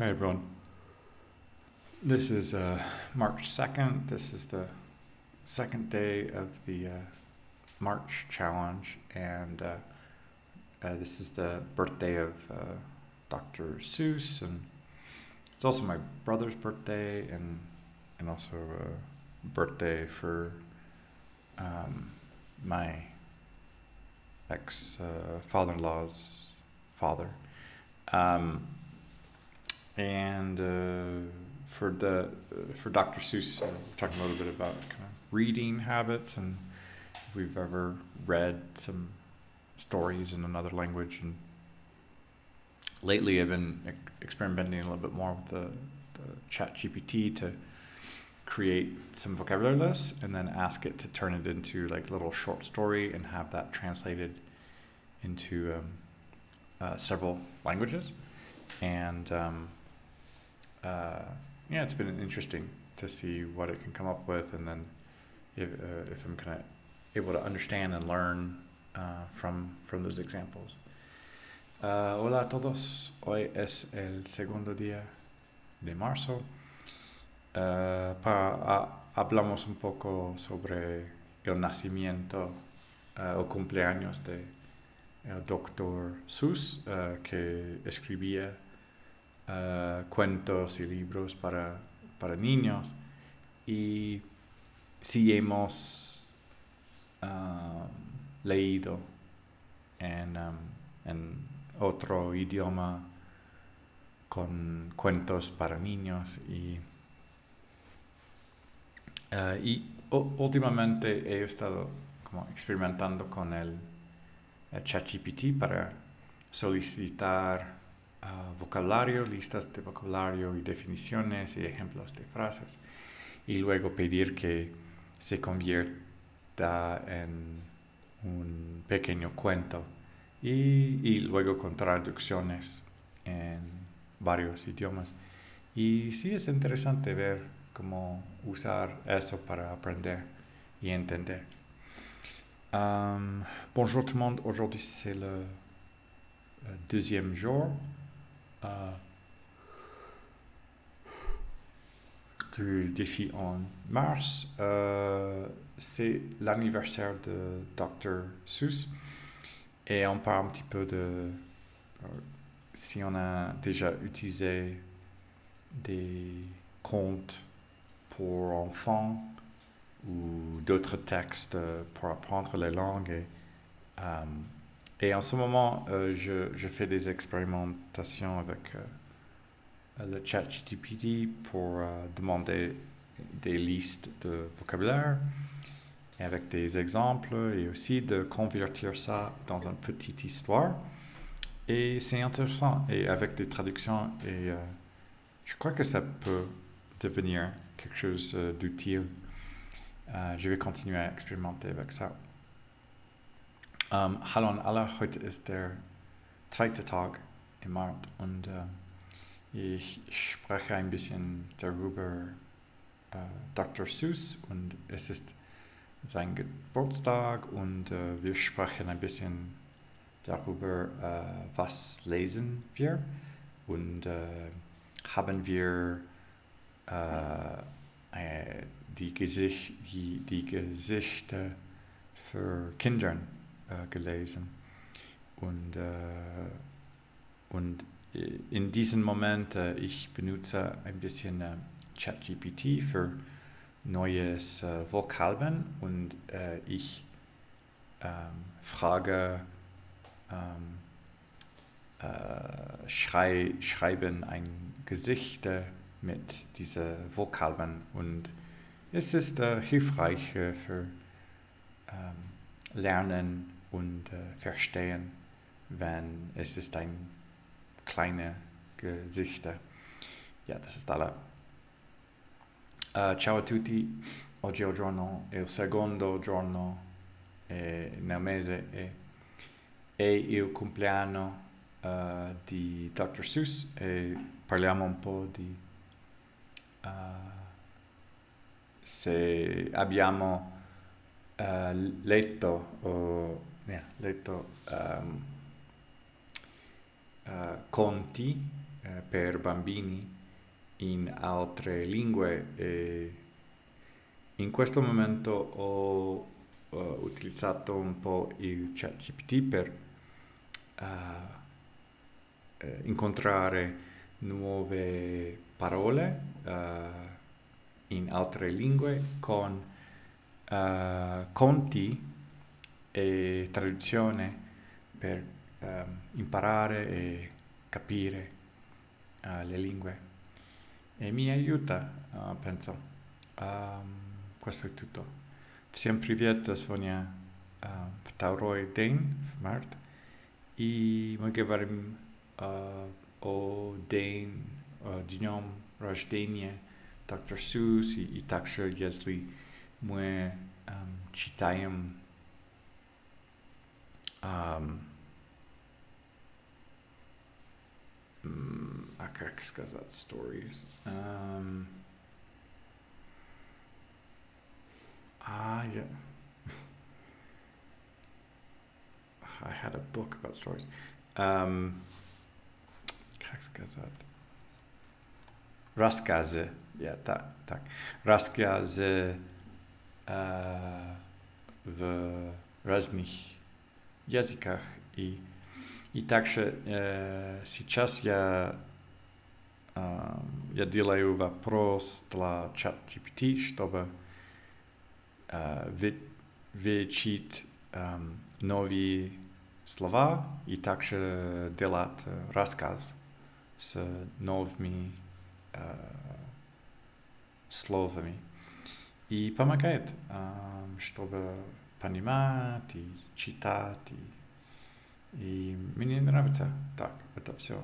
Hi, everyone. This is uh, March 2nd. This is the second day of the uh, March challenge, and uh, uh, this is the birthday of uh, Dr. Seuss, and it's also my brother's birthday, and and also a birthday for um, my ex uh, father-in-law's father. Um, and uh, for the uh, for Dr. Seuss, uh, talking a little bit about kind of reading habits and if we've ever read some stories in another language. And lately, I've been ex- experimenting a little bit more with the, the Chat GPT to create some vocabulary lists and then ask it to turn it into like a little short story and have that translated into um, uh, several languages. And um, uh, yeah, it's been interesting to see what it can come up with, and then if, uh, if I'm kind of able to understand and learn uh, from from those examples. Uh, hola a todos. Hoy es el segundo día de marzo. Uh, para, hablamos un poco sobre el nacimiento uh, o cumpleaños de el doctor Seuss, uh, que escribía uh, cuentos y libros para, para niños. Y si hemos uh, leído en, um, en otro idioma con cuentos para niños y, uh, y últimamente he estado como experimentando con el, el ChatGPT para solicitar uh, vocabulario, listas de vocabulario y definiciones y ejemplos de frases. Y luego pedir que se convierta en un pequeño cuento y, y luego con traducciones en varios idiomas. Y sí es interesante ver cómo usar eso para aprender y entender. Um, bonjour tout le monde, aujourd'hui c'est le deuxième jour uh, du défi en mars. Uh, c'est l'anniversaire de Dr. Seuss et on parle un petit peu de si on a déjà utilisé des contes pour enfants ou d'autres textes pour apprendre les langues. Et, et en ce moment, euh, je, fais des expérimentations avec euh, le chat GTPD pour euh, demander des listes de vocabulaire et avec des exemples et aussi de convertir ça dans une petite histoire. Et c'est intéressant et avec des traductions et je crois que ça peut devenir quelque chose d'utile. je vais continuer à expérimenter avec ça. Um, hallo an alle, heute ist der zweite Tag im März und uh, ich spreche ein bisschen darüber uh, Dr. Seuss und es ist sein Geburtstag und uh, wir sprechen ein bisschen darüber, was lesen wir und haben wir die, Gesicht, die, die Gesichter für Kinder äh, gelesen. Und, äh, und in diesem Moment, äh, ich benutze ein bisschen äh, ChatGPT für neues äh, Vokabeln und äh, ich ähm, frage, ähm, schrei, schreiben ein Gesicht mit diesen Vokabeln und es ist hilfreich für ähm, Lernen und äh, verstehen, wenn es ist ein kleine Gesichter. Ja, das ist alla. Uh, ciao a tutti, oggi è il giorno, il secondo giorno eh, nel mese e è il compleanno uh, di Dr. Seuss e parliamo un po' di uh, se abbiamo letto o yeah, letto um, uh, conti eh, per bambini in altre lingue e in questo momento ho uh, utilizzato un po' il ChatGPT per uh, eh, incontrare nuove parole uh, in altre lingue con conti e traduzione per um, imparare e capire le lingue e mi aiuta, penso. Um, questo è tutto. Всем привет, сегодня uh, второй день в март, и мы говорим uh, о день, uh, днем рождения доктор Сус, и, и также если мы um, читаем um, а как сказать stories? Um, Ah, yeah. I had a book about stories. Um, как сказать? Рассказы. Yeah, так, так. Рассказы uh, в разных языках. И, и также uh, сейчас я, uh, я делаю вопрос для чат GPT, чтобы вычить новые слова и также делать рассказ с новыми словами. И помогает, чтобы понимать и читать. И, и мне нравится так, это все.